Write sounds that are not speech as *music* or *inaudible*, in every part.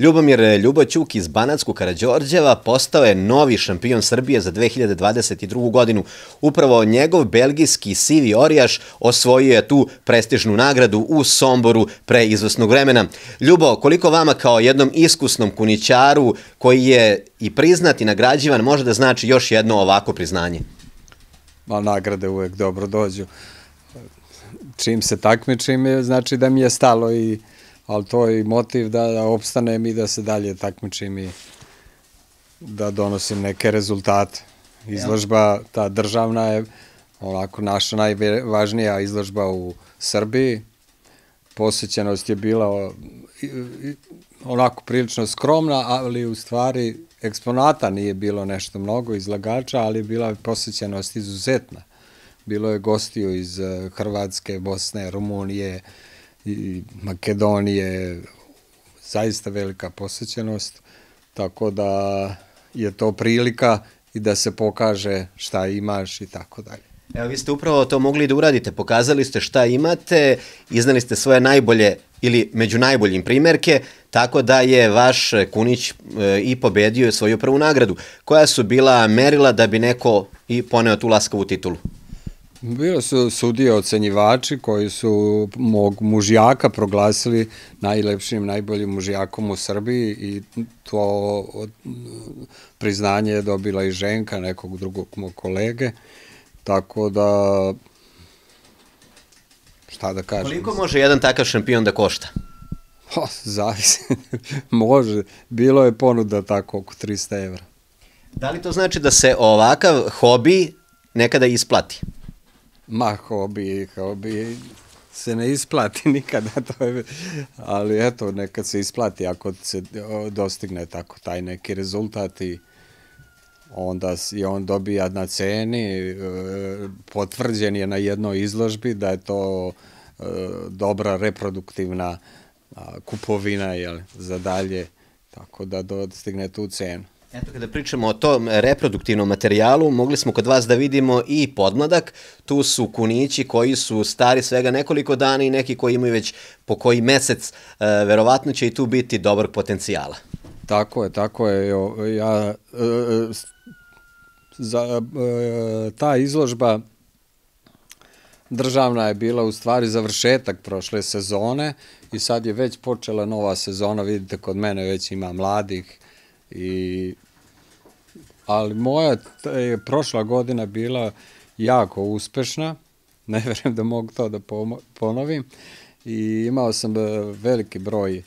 Ljubomir Ljuboćuk iz Banatskog Karađorđeva postao je novi šampion Srbije za 2022. godinu. Upravo njegov belgijski Sivi Orijaš osvojio je tu prestižnu nagradu u Somboru pre izvesnog vremena. Ljubo, koliko vama kao jednom iskusnom kunićaru koji je i priznat i nagrađivan može da znači još jedno ovako priznanje? Ma nagrade uvek dobro dođu. Čim se takmičim, znači da mi je stalo i ali to je i motiv da, da opstanem i da se dalje takmičim i da donosim neke rezultate. Izložba, ta državna je onako naša najvažnija izložba u Srbiji. Posećenost je bila onako prilično skromna, ali u stvari eksponata nije bilo nešto mnogo izlagača, ali je bila posećenost izuzetna. Bilo je gostiju iz eh, Hrvatske, Bosne, Rumunije, i Makedonije, zaista velika posećenost, tako da je to prilika i da se pokaže šta imaš i tako dalje. Evo, vi ste upravo to mogli da uradite, pokazali ste šta imate, iznali ste svoje najbolje ili među najboljim primerke, tako da je vaš Kunić e, i pobedio svoju prvu nagradu. Koja su bila merila da bi neko i poneo tu laskavu titulu? Bilo su sudije ocenjivači koji su mog mužjaka proglasili najlepšim, najboljim mužjakom u Srbiji i to priznanje je dobila i ženka nekog drugog mog kolege. Tako da, šta da kažem. Koliko može jedan takav šampion da košta? Ha, zavisi. *laughs* može. Bilo je ponuda tako oko 300 evra. Da li to znači da se ovakav hobi nekada isplati? Ma, hobi, hobi se ne isplati *laughs* nikada, to je, ali eto, nekad se isplati ako se dostigne tako taj neki rezultat i onda i on dobija na ceni, e, potvrđen je na jednoj izložbi da je to e, dobra reproduktivna kupovina jel, za dalje, tako da dostigne tu cenu. Eto, kada pričamo o tom reproduktivnom materijalu, mogli smo kod vas da vidimo i podmladak. Tu su kunići koji su stari svega nekoliko dana i neki koji imaju već po koji mesec, e, verovatno će i tu biti dobar potencijala. Tako je, tako je. Ja, e, za, e, ta izložba državna je bila u stvari završetak prošle sezone i sad je već počela nova sezona, vidite kod mene već ima mladih I, ali moja je prošla godina bila jako uspešna, *laughs* ne verujem da mogu to da ponovim, i imao sam e, veliki broj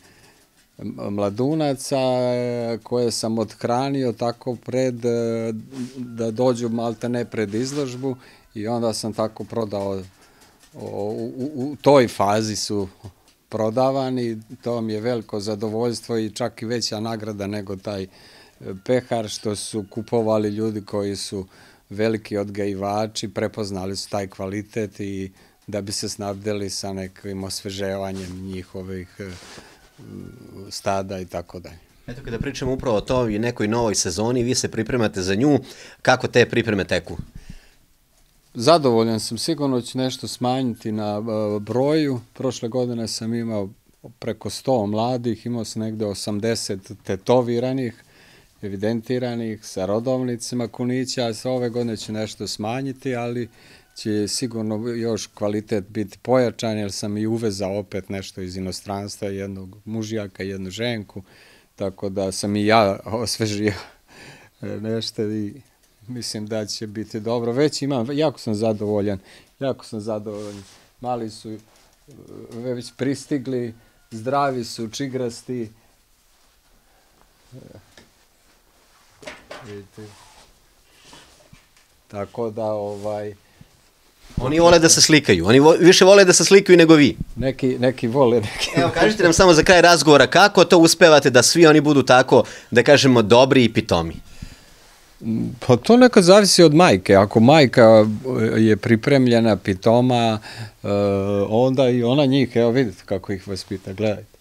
mladunaca e, koje sam odhranio tako pred e, da dođu malte ne pred izložbu. I onda sam tako prodao u, u, u toj fazi su prodavani, to mi je veliko zadovoljstvo i čak i veća nagrada nego taj e, pehar što su kupovali ljudi koji su veliki odgajivači, prepoznali su taj kvalitet i da bi se snabdeli sa nekim osveževanjem njihovih e, stada i tako dalje. Eto, kada pričamo upravo o to i nekoj novoj sezoni, vi se pripremate za nju, kako te pripreme teku? Zadovoljan sam, sigurno ću nešto smanjiti na e, broju. Prošle godine sam imao preko 100 mladih, imao sam negde 80 tetoviranih, evidentiranih sa rodovnicima kunića, a sa ove godine ću nešto smanjiti, ali će sigurno još kvalitet biti pojačan, jer sam i uvezao opet nešto iz inostranstva, jednog mužijaka, jednu ženku, tako da sam i ja *laughs* osvežio nešto i mislim da će biti dobro. Već imam, jako sam zadovoljan, jako sam zadovoljan. Mali su e, već pristigli, zdravi su, čigrasti. E, vidite. Tako da, ovaj... Oni vole da se slikaju. Oni vo, više vole da se slikaju nego vi. Neki, neki vole. Neki... Evo, kažite nam samo za kraj razgovora, kako to uspevate da svi oni budu tako, da kažemo, dobri i pitomi? Pa to nekad zavisi od majke. Ako majka je pripremljena pitoma, e, onda i ona njih, evo vidite kako ih vaspita, gledajte.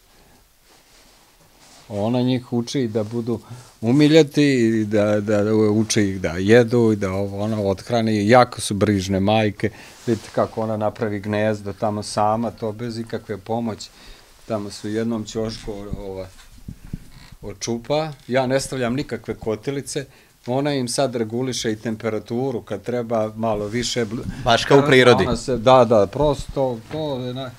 Ona njih uči da budu umiljati i da, da uči ih da jedu i da ona odhrani. Jako su brižne majke. Vidite kako ona napravi gnezdo tamo sama, to bez ikakve pomoći. Tamo su jednom ćošku ova, od čupa, ja ne stavljam nikakve kotilice, ona im sad reguliše i temperaturu kad treba malo više... Baš kao u prirodi. Se, da, da, prosto to je... Na...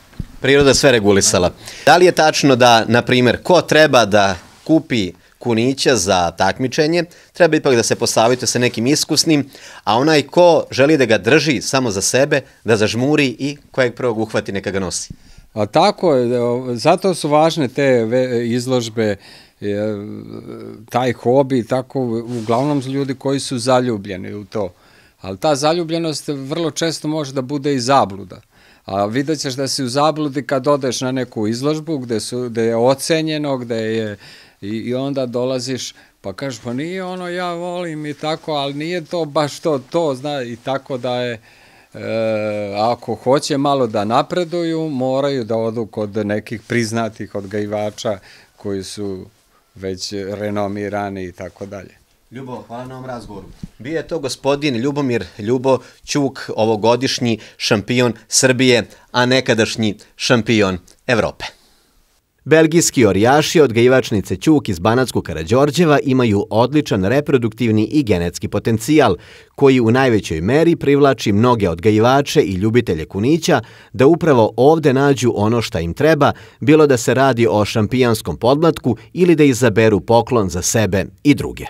Priroda sve regulisala. Da li je tačno da, na primjer, ko treba da kupi kunića za takmičenje, treba ipak da se posavite sa nekim iskusnim, a onaj ko želi da ga drži samo za sebe, da zažmuri i kojeg prvog uhvati neka ga nosi. A tako je, zato su važne te izložbe, taj hobi, tako uglavnom ljudi koji su zaljubljeni u to. Ali ta zaljubljenost vrlo često može da bude i zabluda. A vidjet ćeš da si u zabludi kad odeš na neku izložbu gde, su, gde je ocenjeno, gde je i, i onda dolaziš pa kažeš pa nije ono ja volim i tako, ali nije to baš to, to zna i tako da je e, ako hoće malo da napreduju, moraju da odu kod nekih priznatih odgajivača koji su već renomirani i tako dalje. Ljubo, hvala na ovom razgovoru. Bio je to gospodin Ljubomir Ljubo Ćuk, ovogodišnji šampion Srbije, a nekadašnji šampion Evrope. Belgijski orijaši odgajivačnice Ćuk iz Banatskog Karađorđeva imaju odličan reproduktivni i genetski potencijal, koji u najvećoj meri privlači mnoge odgajivače i ljubitelje kunića da upravo ovde nađu ono šta im treba, bilo da se radi o šampijanskom podmlatku ili da izaberu poklon za sebe i druge.